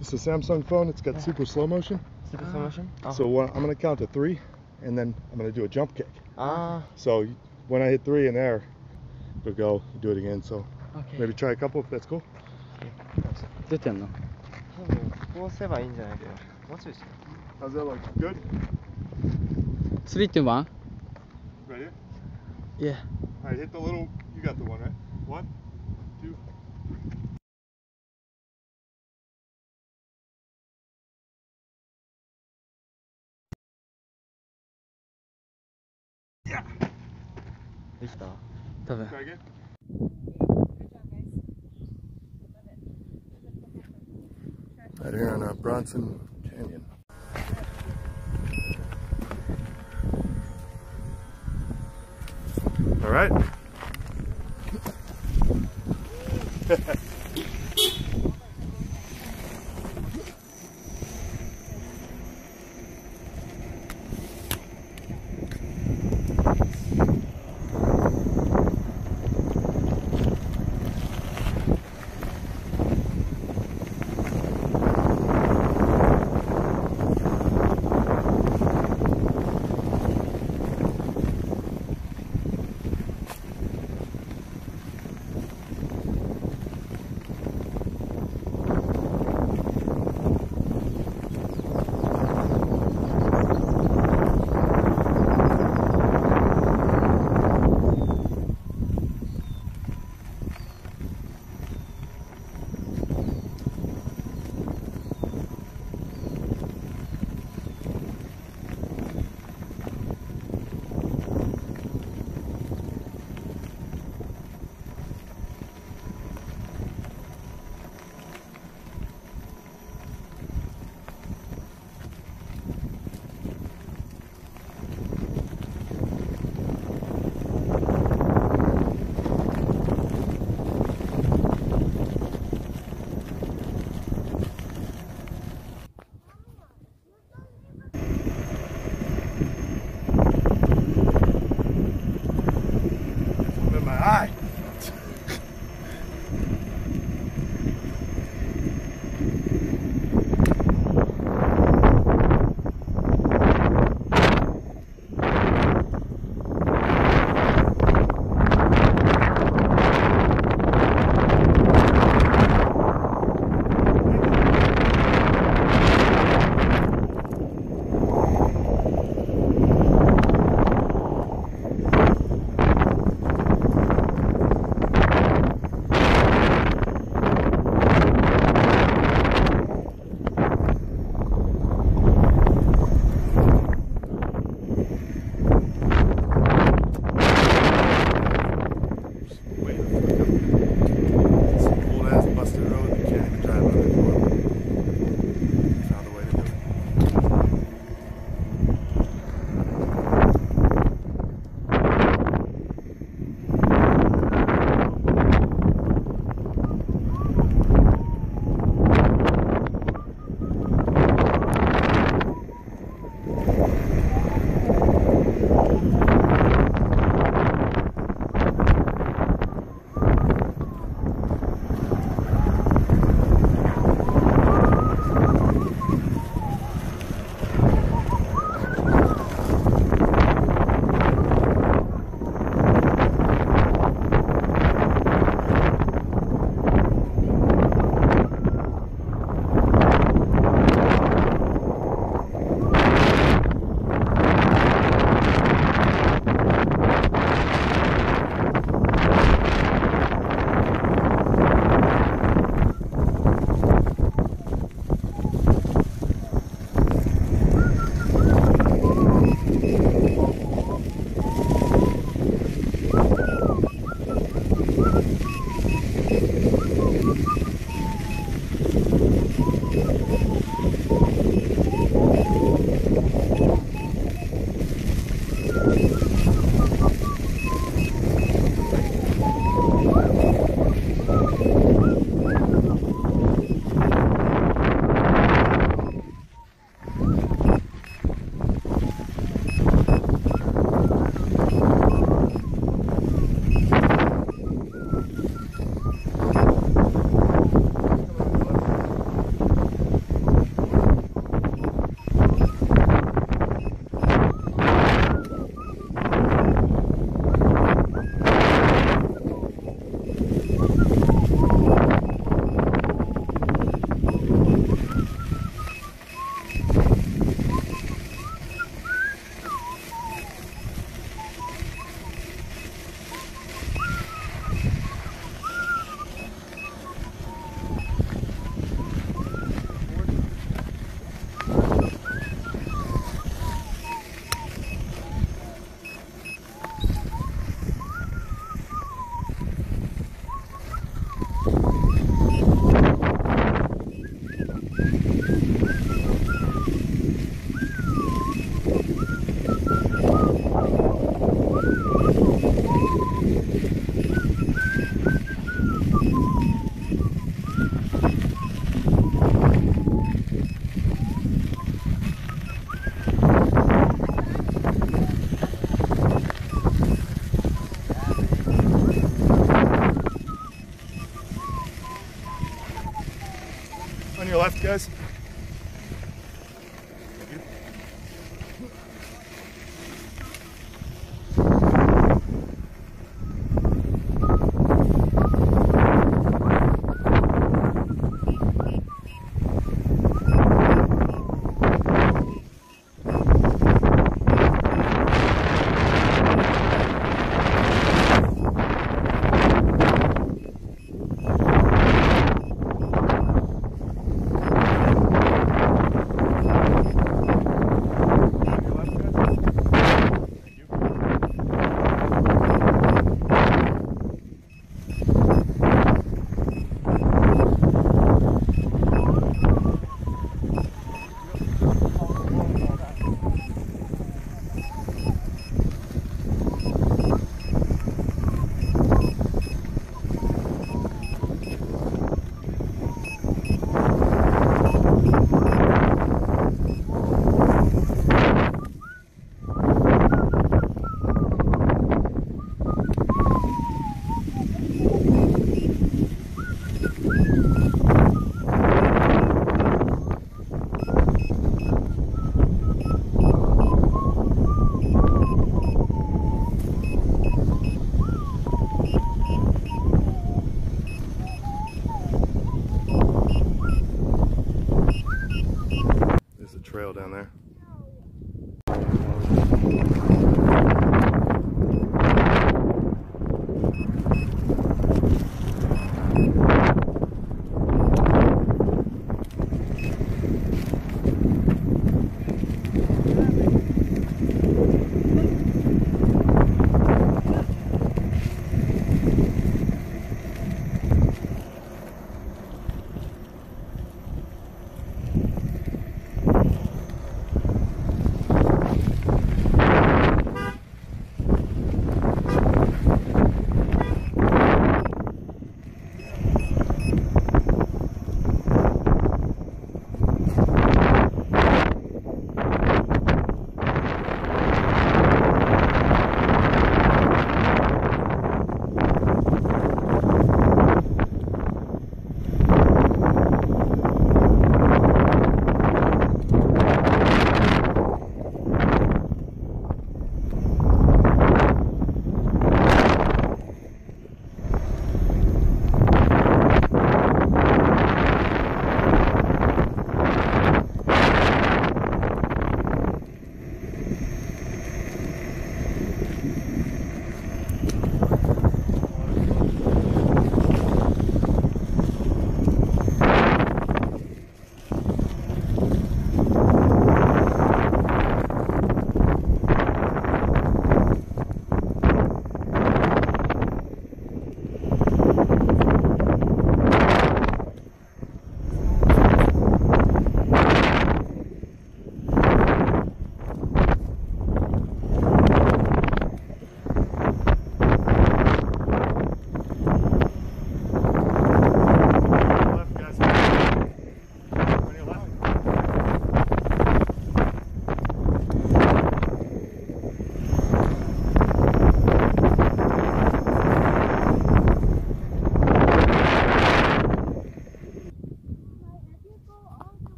It's a Samsung phone. It's got Yeah. super slow motion. Super slow motion? Oh. So uh, I'm gonna count to three, and then I'm gonna do a jump kick. ah, So y- when I hit three in there, it'll go. You do it again. So okay. maybe try a couple if that's cool. どうやってやんの多分こうすればいいんじゃないかな。もうちょいして。 How's that look? Good. 3 2 1 Ready? Yeah All right. Hit the little. You got the one, right? One, two. Yeah. Da. Da wäre. Right here on Bronson Canyon. All right.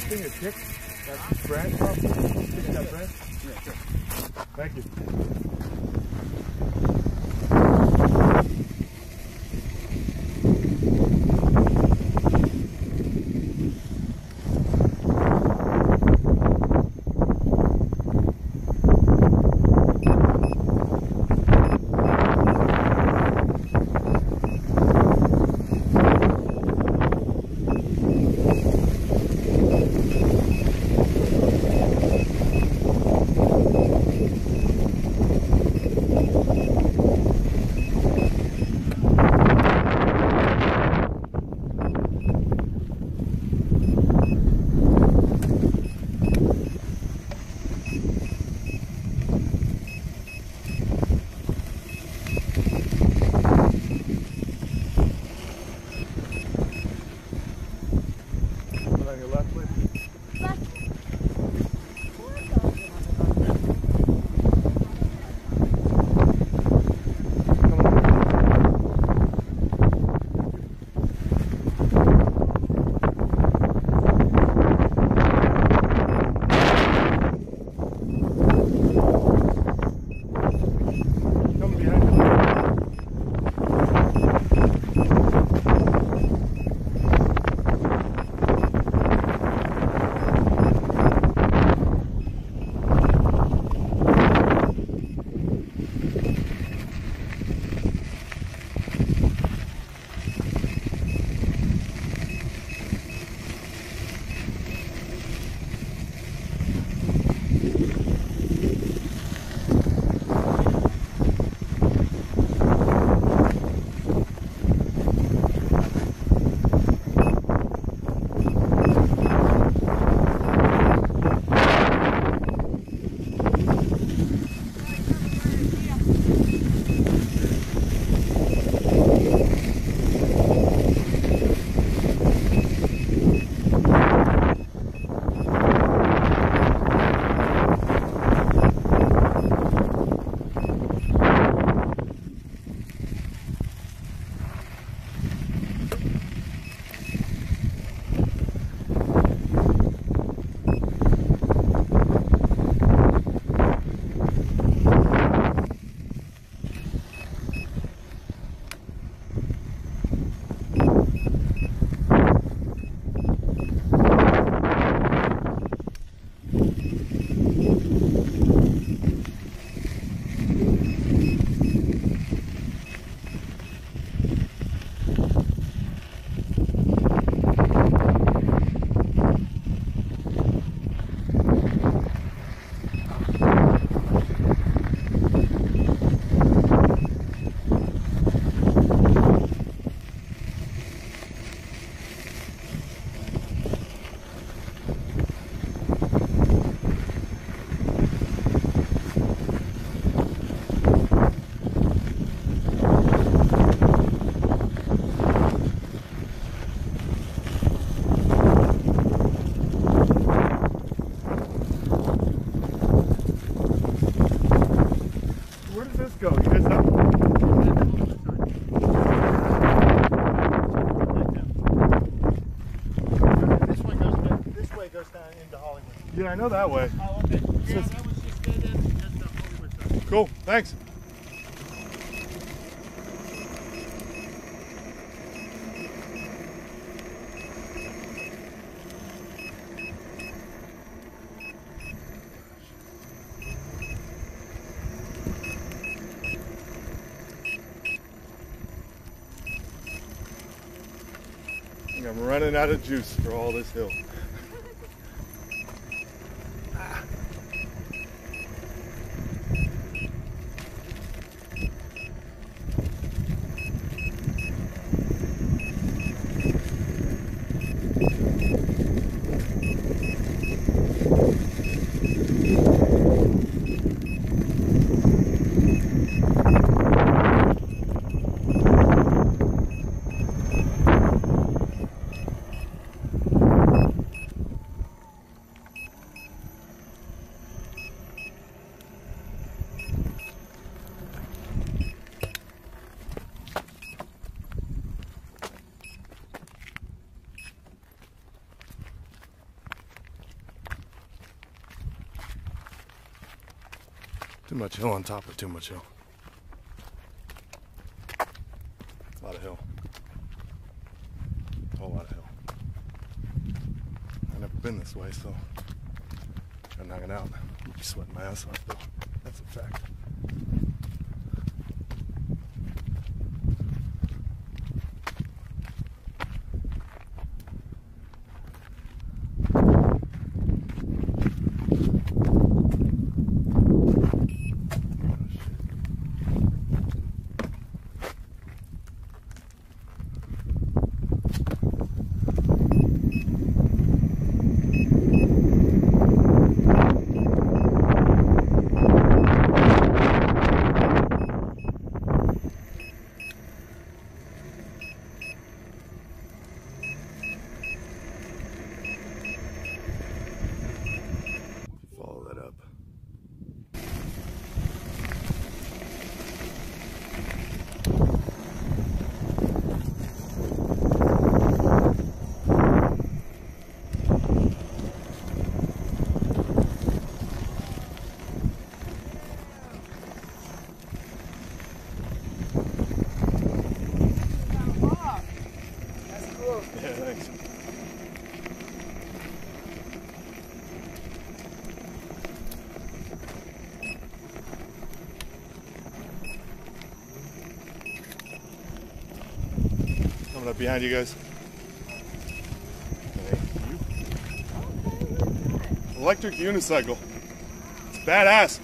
that thing a kick? I know that way. Oh, okay. Yeah, that was just dead end, that's the Hollywood side. Cool. Thanks. I'm running out of juice for all this hill. Too much hill on top of too much hill. A lot of hill. A whole lot of hill. I've never been this way, so I'm knocking out. Be sweating my ass off, though. That's a fact. Oh, shit. Follow that up. Yeah, thanks. Up behind you guys. Hey, you. Electric unicycle. It's badass.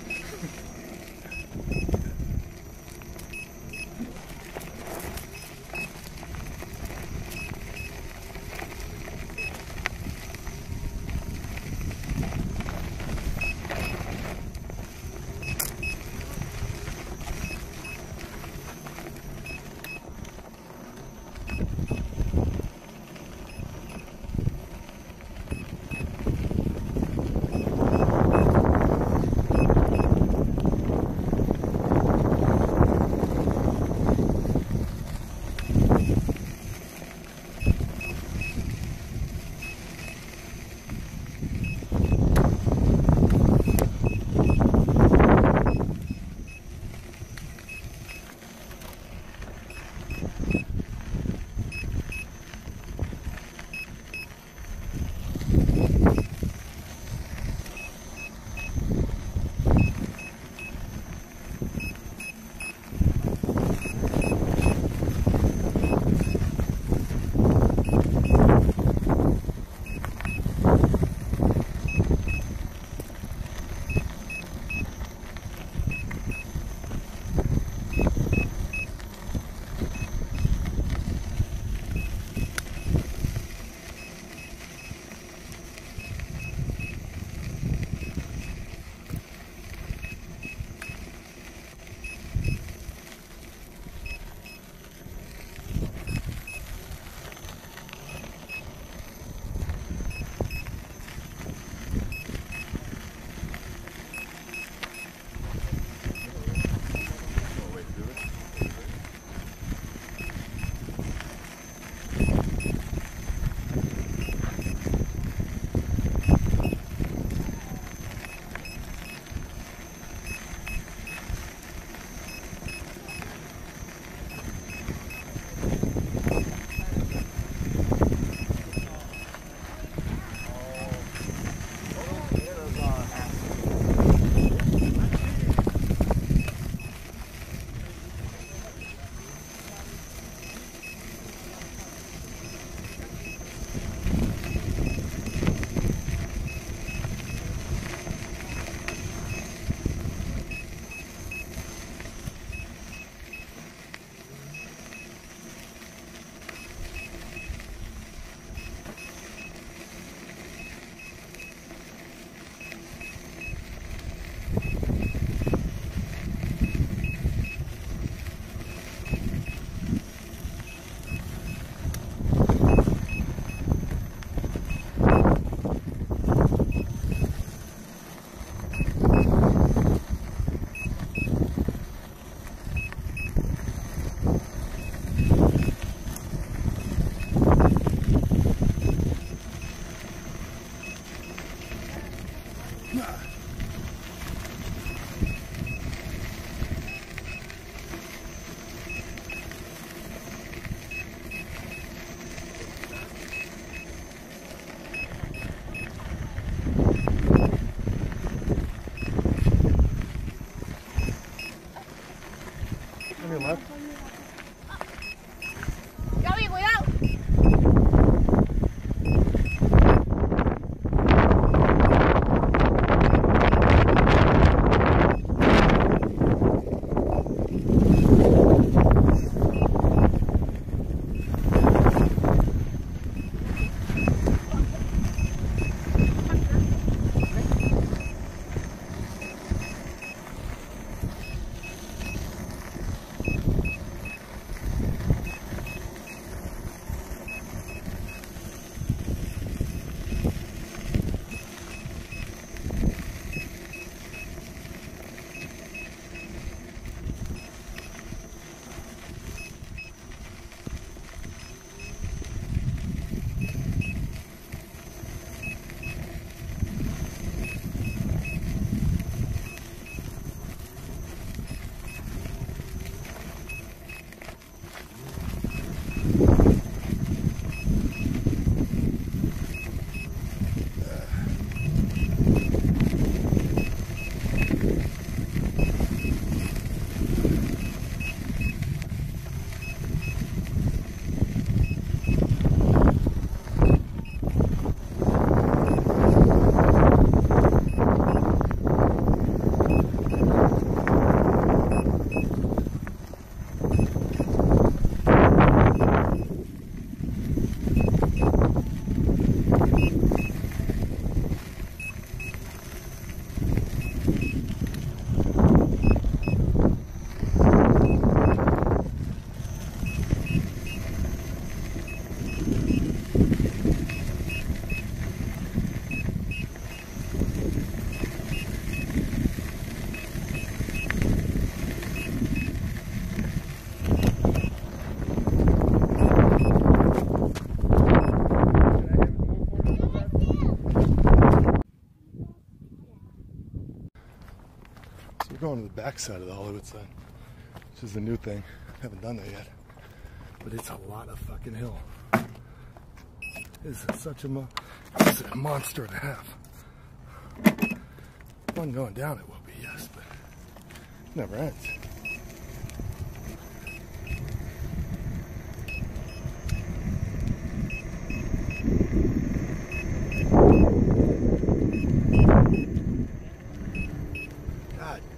Back side of the Hollywood sign, which is the new thing. Haven't done that yet, but it's a lot of fucking hill. Is such a mo- is a monster and a half. Fun going down it will be, yes, but never ends.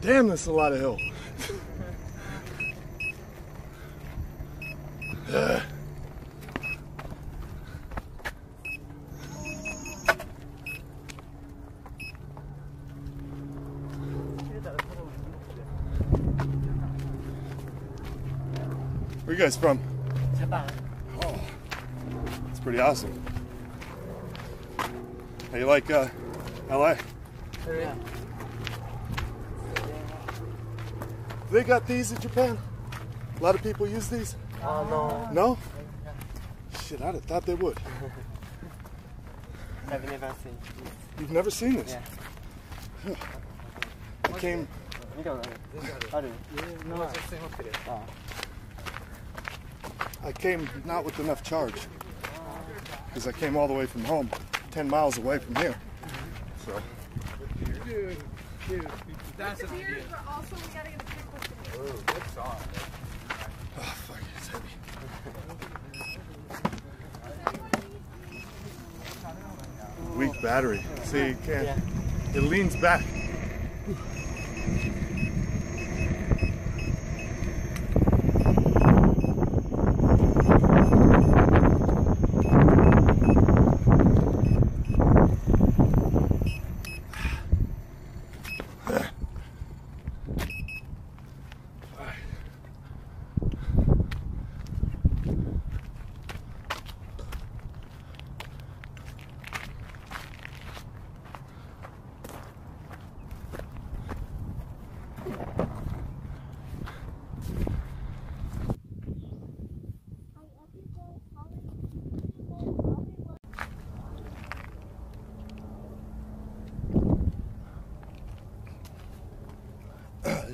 Damn, that's a lot of hill. Ugh. Where you guys from? Oh, it's pretty awesome. How you like uh, LA? They got these in Japan. A lot of people use these. Oh no. No? Shit, I'd have thought they would. I've never seen. You've never seen this? Yeah. I came. Oh. I came not with enough charge because I came all the way from home, 10 miles away from here. So. That's a oh, fuck, it's heavy. Weak battery. See, you can't. It leans back.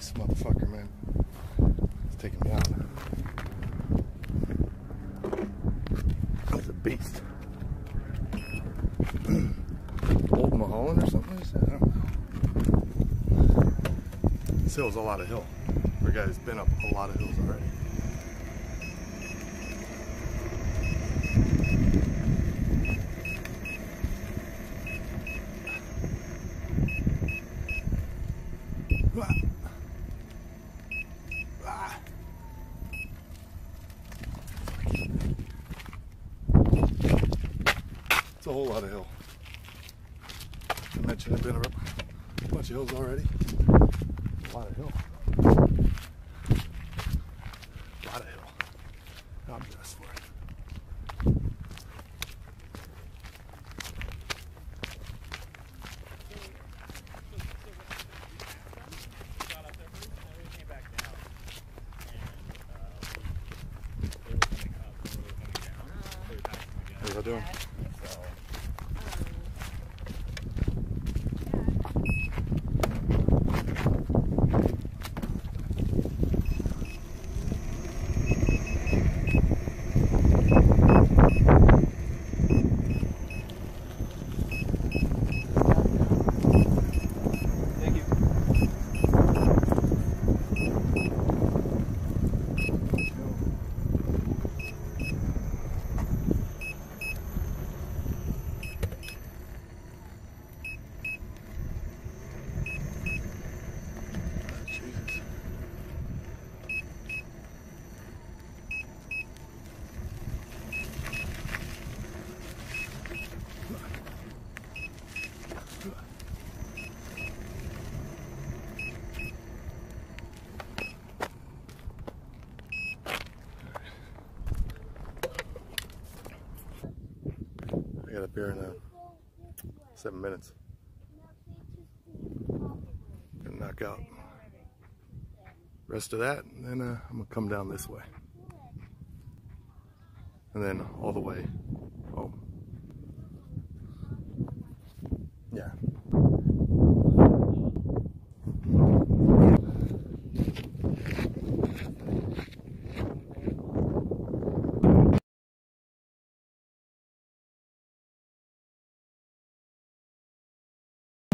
this motherfucker, man. It's taking me out. That's a beast. Old Mulholland or something? Is that? I don't know. This hill's a lot of hill. We're a guy that's been up a lot of hills already. Ah. Ah. It's a whole lot of hill. I mentioned I've been up a bunch of hills already. A lot of hill. A lot of hill. I'm dressed for it. How you doing? Thank you. Jesus. I got up here in uh, seven minutes. Gonna knock out rest of that, and then uh, I'm gonna come down this way, and then all the way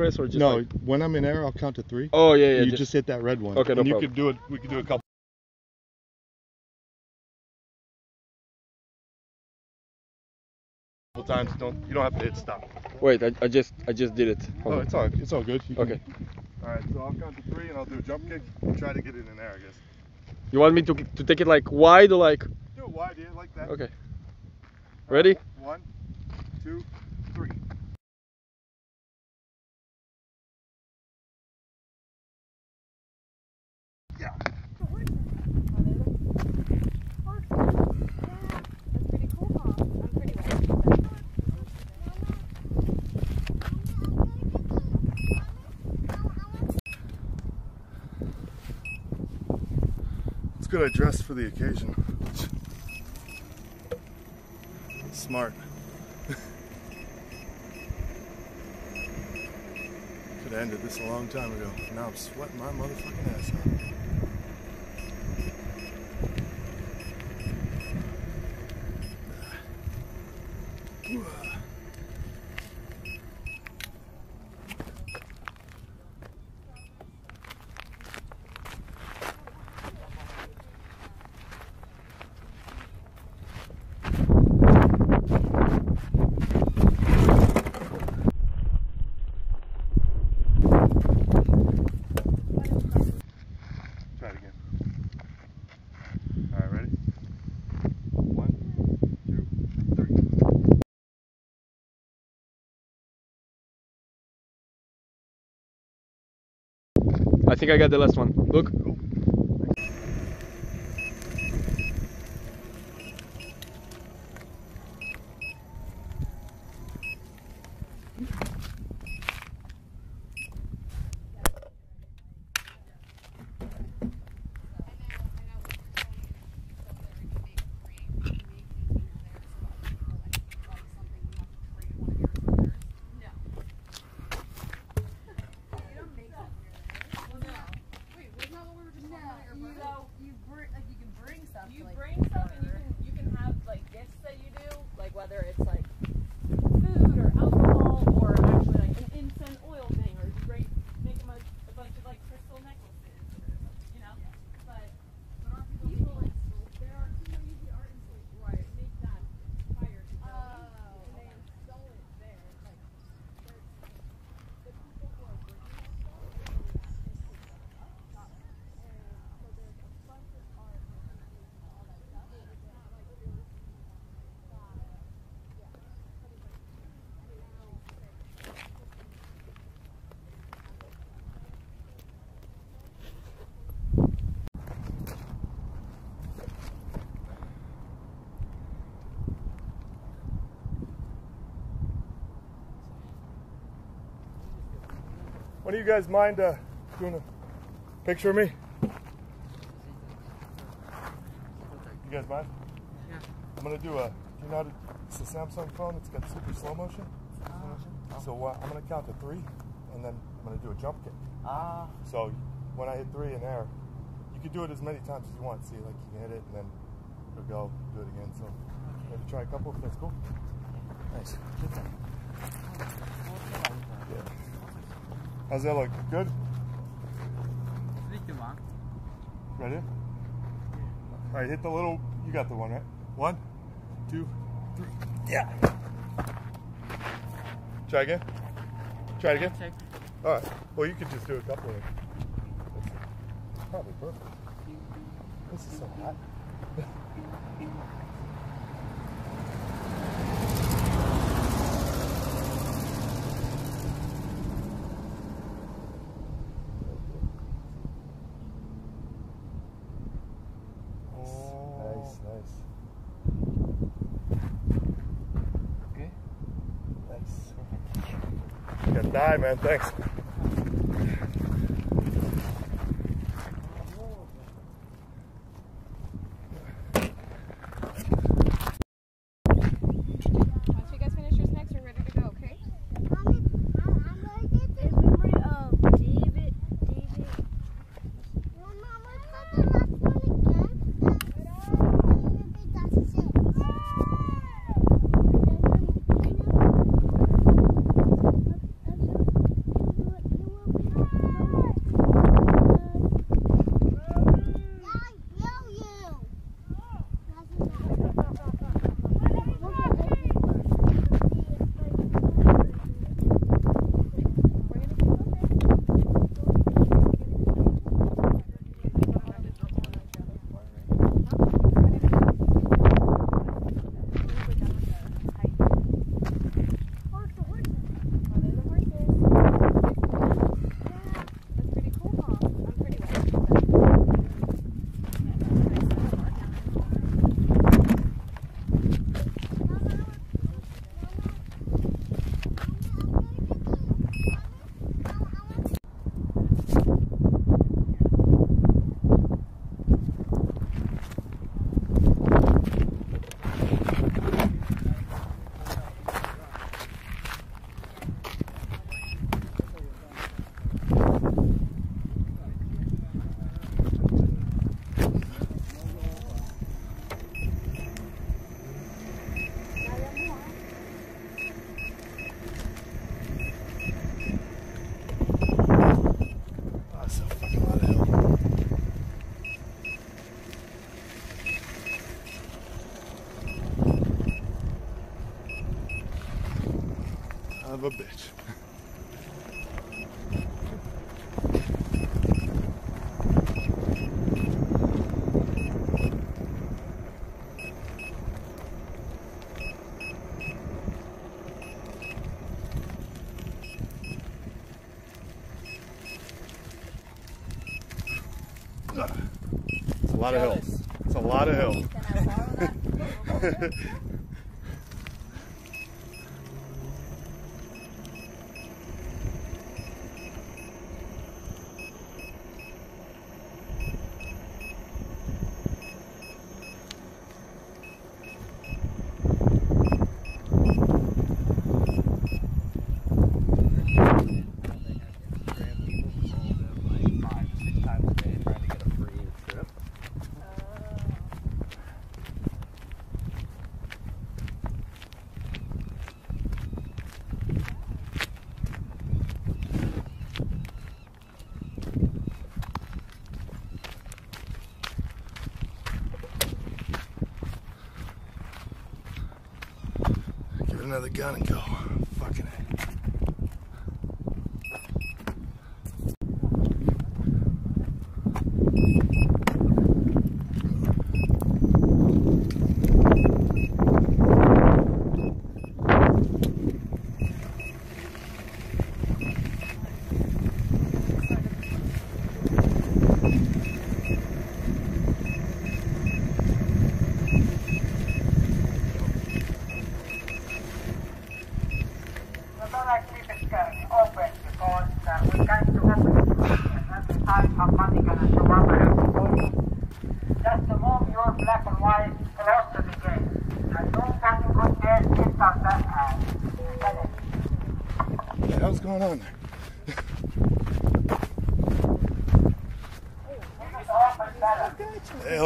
press or just no, like- when I'm in air, I'll count to three. Oh yeah, yeah. you just, hit that red one. Okay, no and you problem. could do it. We could do a couple. times. Don't you don't have to hit stop. Wait, I, I just I just did it. Hold Oh, on. it's all it's all good. You can- Okay. All right, so I'll count to three, and I'll do a jump kick. and try to get it in there, I guess. You want me to to take it like wide or like? Do it wide, yeah, like that. Okay. Ready? One, two, three. It's good I dressed for the occasion. Smart. Could have ended this a long time ago. Now I'm sweating my motherfucking ass off. Try it again. All right, ready? One, two, three. I think I got the last one. Look. you bring stuff and you can you can have like gifts that you do, like whether it's like food or alcohol or actually like an incense oil thing, or you bring make them a, a bunch of like crystal necklaces, or something, you know. But people, there are people usually art installations where I make that prior to going, and they install it there. Like there's the people who are bringing that stuff, they really have to put that up, and so there's a bunch of art and all that stuff. It's not like you're One of you guys mind uh, doing a picture of me? You guys mind? Yeah. I'm gonna do a. Do you know how to? It's a Samsung phone. It's got super slow motion. So uh, I'm gonna count to three, and then I'm gonna do a jump kick. Ah. So when I hit three in air, you can do it as many times as you want. See, like you can hit it and then it'll go, do it again. So maybe try a couple if that's cool. Nice. Yeah. How's that look? Good? Ready? Yeah. All right, hit the little, you got the one, right? One, two, three. Yeah. Try again. Try it again. All right. Well, you could just do a couple of them. Probably perfect. This is so hot. die, man. Thanks. Lot of. It's a lot of hill. gun and go.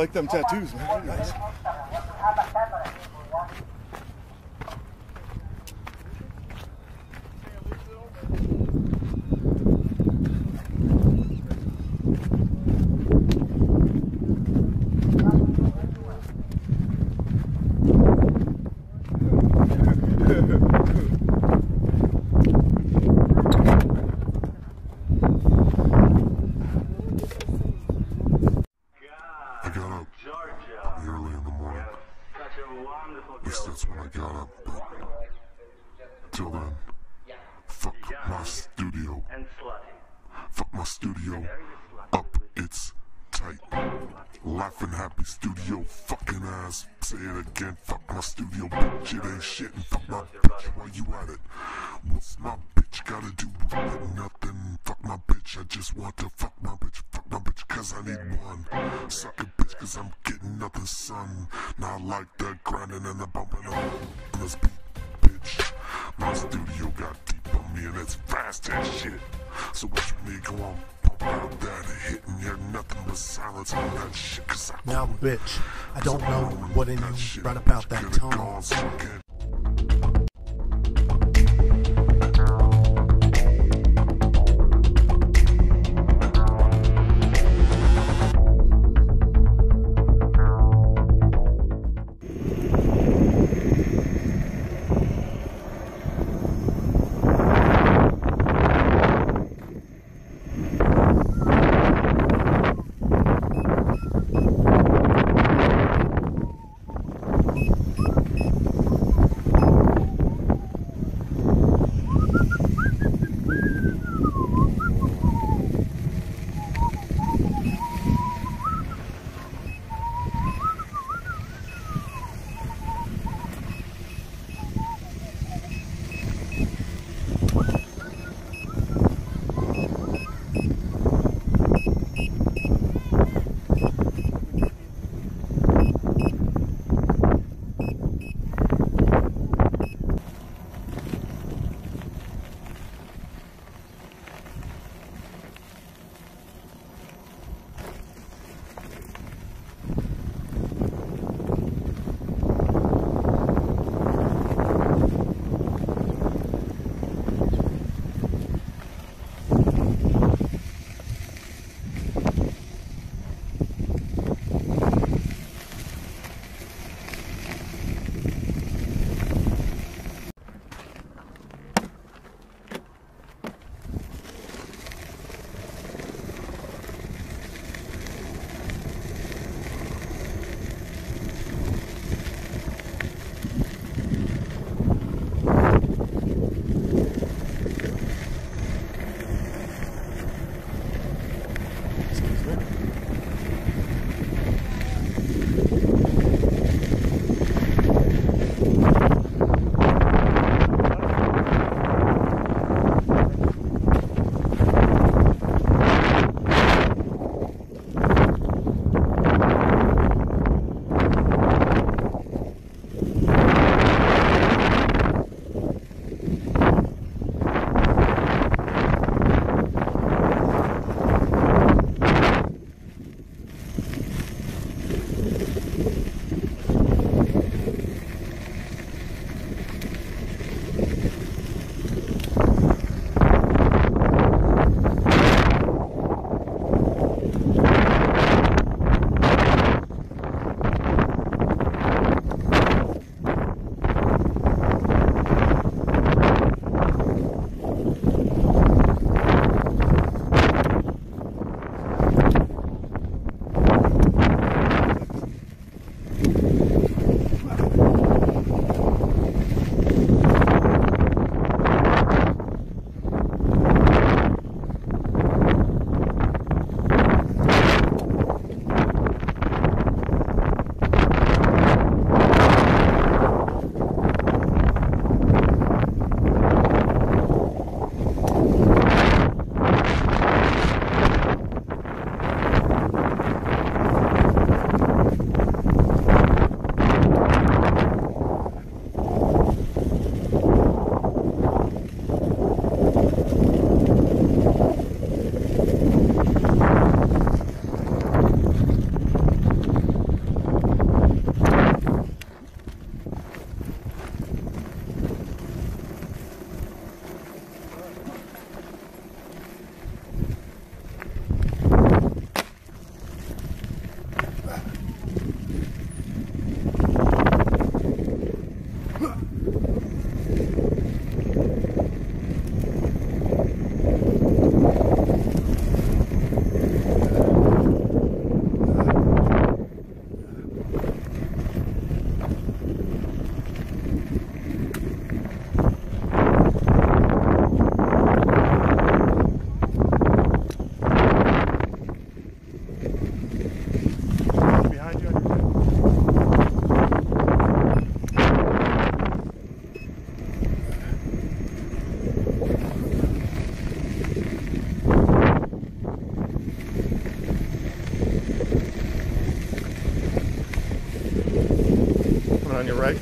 like them tattoos, man. bitch. I don't know what in you brought about that tone.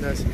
On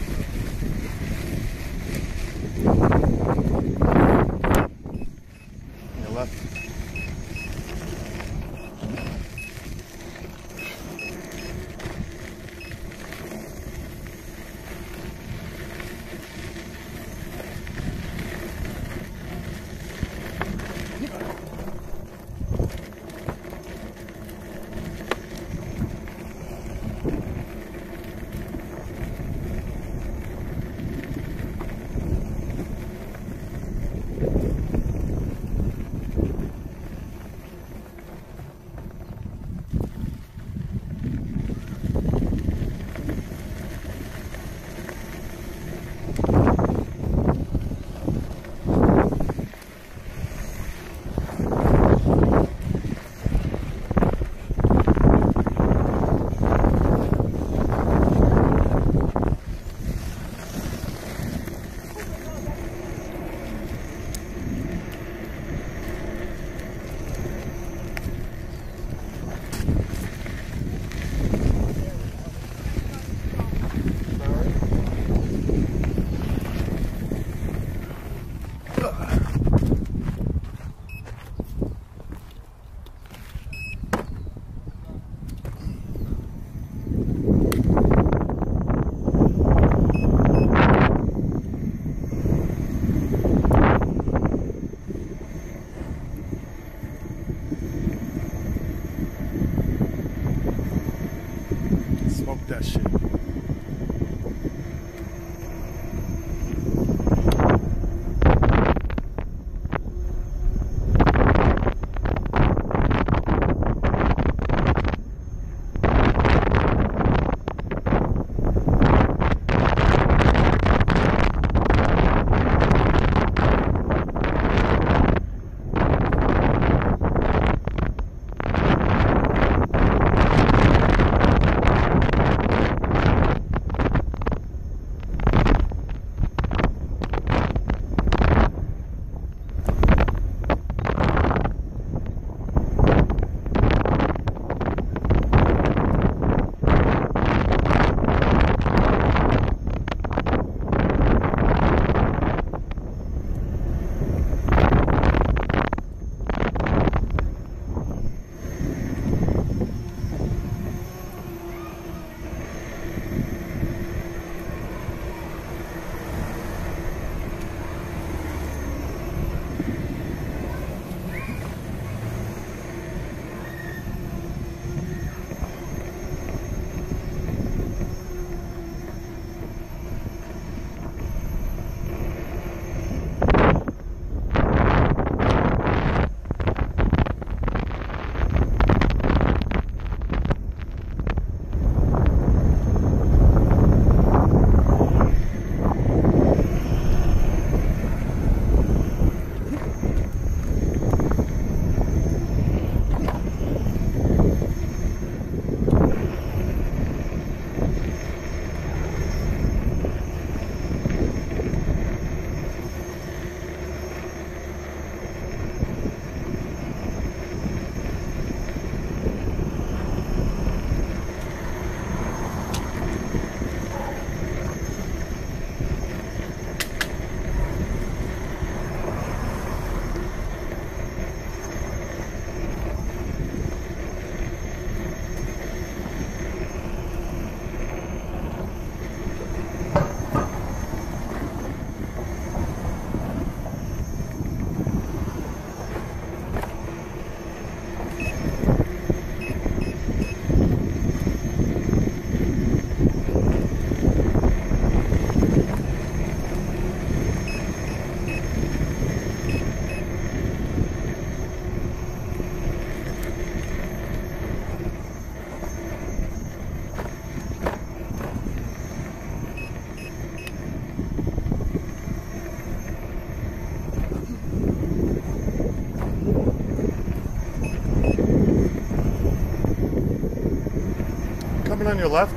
your left.